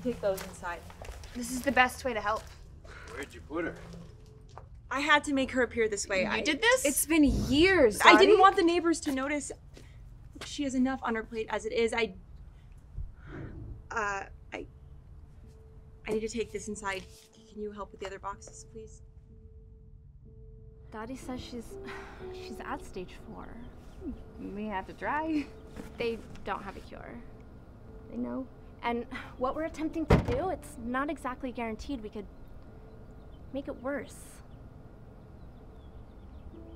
to take those inside. This is the best way to help. Where'd you put her? I had to make her appear this way. I did this? It's been years. I didn't want the neighbors to notice. She has enough on her plate as it is. I. Uh, I. I need to take this inside. Can you help with the other boxes, please? Daddy says she's she's at stage four. We have to try. They don't have a cure. They know. And what we're attempting to do, it's not exactly guaranteed we could make it worse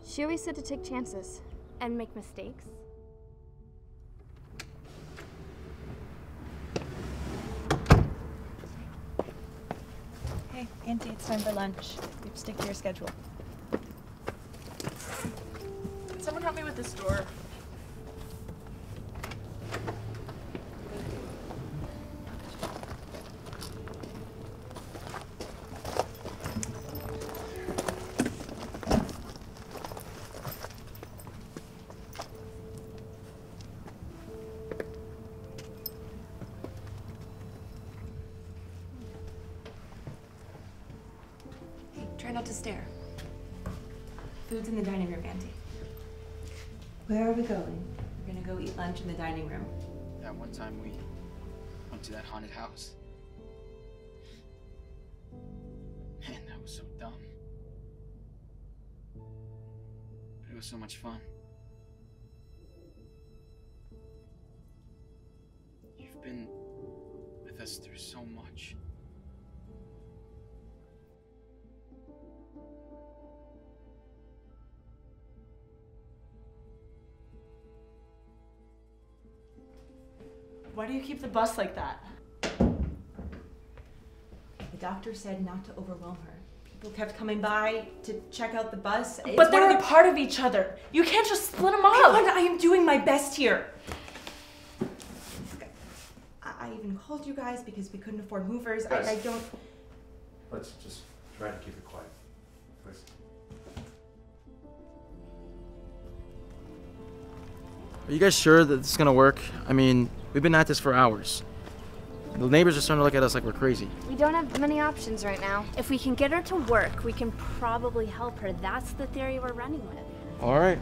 She always said to take chances. and make mistakes. Hey, Auntie, it's time for lunch. You have to stick to your schedule. Can someone help me with this door? Not to stare. Food's in the dining room, Auntie. Where are we going? We're gonna go eat lunch in the dining room. That one time we went to that haunted house. Man, that was so dumb. But it was so much fun. You've been with us through so much. Why do you keep the bus like that? The doctor said not to overwhelm her. People kept coming by to check out the bus. It's but they're one a part of each other. You can't just split them I, up. want- I am doing my best here. I, I even called you guys because we couldn't afford movers. I, I don't. Let's just try to keep it quiet. Please. Are you guys sure that this is gonna work? I mean, we've been at this for hours. The neighbors are starting to look at us like we're crazy. We don't have many options right now. If we can get her to work, we can probably help her. That's the theory we're running with. All right.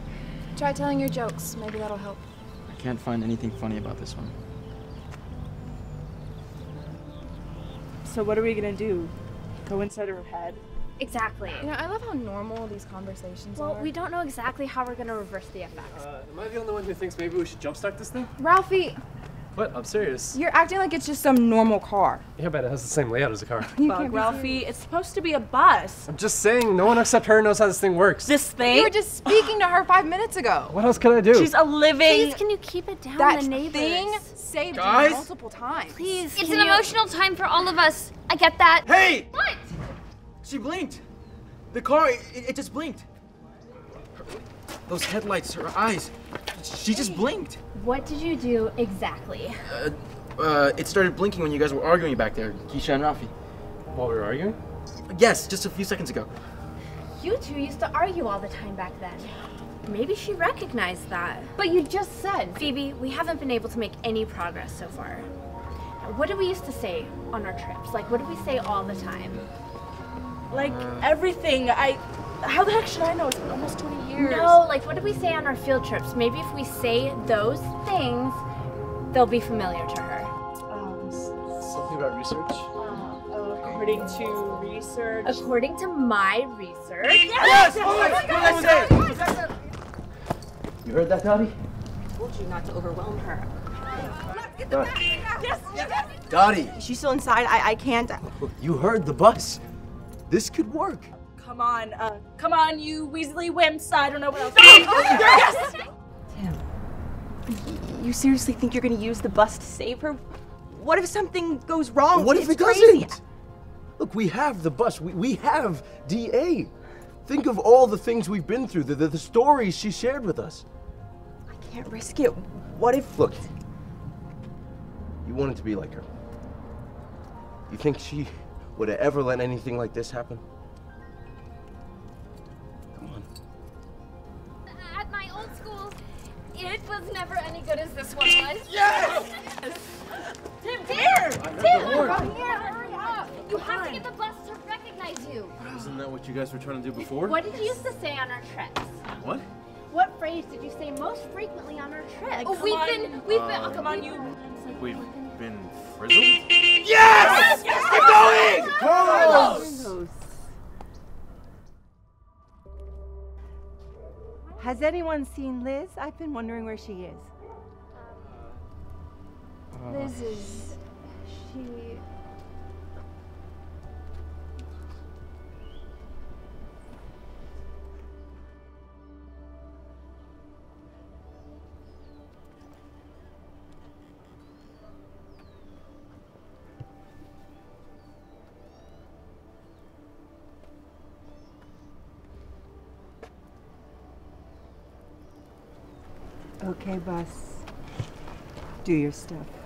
Try telling your jokes. Maybe that'll help. I can't find anything funny about this one. So what are we gonna do? Go inside her head? Exactly. You know, I love how normal these conversations Well, are. Well, we don't know exactly how we're gonna reverse the effects. Uh, am I the only one who thinks maybe we should jumpstart this thing? Ralphie, What? I'm serious. you're acting like it's just some normal car. Yeah, but it has the same layout as a car. Bug, Ralphie. It's supposed to be a bus. I'm just saying, no one except her knows how this thing works. This thing. You were just speaking to her five minutes ago. What else can I do? She's a living. Please, can you keep it down, That the neighbors? thing saved Guys? you multiple times. Please, It's can an you- emotional time for all of us. I get that. Hey! What? She blinked. The car, it, it just blinked. Her- those headlights, her eyes. She just blinked. What did you do exactly? Uh, uh, it started blinking when you guys were arguing back there, Keisha and Ralphie. While we were arguing? Yes, just a few seconds ago. You two used to argue all the time back then. Maybe she recognized that. But you just said. Phoebe, we haven't been able to make any progress so far. What did we used to say on our trips? Like, what did we say all the time? like everything. I. How the heck should I know? It's been almost 20 years. No, like, what did we say on our field trips? Maybe if we say those things, they'll be familiar to her. Um, Something about research? uh, according to research. According to my research, Yes! What did I say? You heard that, Dottie? I told you not to overwhelm her. Dottie, Is she still inside? I, I can't. look, you heard the bus. This could work. Come on, uh, come on, you Weasley wimps. I don't know what else. yes! Tim, you seriously think you're gonna use the bus to save her? What if something goes wrong? what if It's it crazy. doesn't? Look, we have the bus. We, we have DA. Think of all the things we've been through, the, the, the stories she shared with us. I can't risk it. What if? Look, you wanted to be like her. You think she would have ever let anything like this happen? It was never any good as this one was. Yes! Tim, Dare! Dare! Come here, hurry up! You have to get the bus to recognize you. Isn't that what you guys were trying to do before? What did you used to say on our trips? What? What phrase did you say most frequently on our trips? Oh, we've been, we've been, oh, come on, you. We've been frizzled? Yes! We're going! Carlos! Has anyone seen Liz? I've been wondering where she is. Liz is. She. Okay, boss. Do your stuff.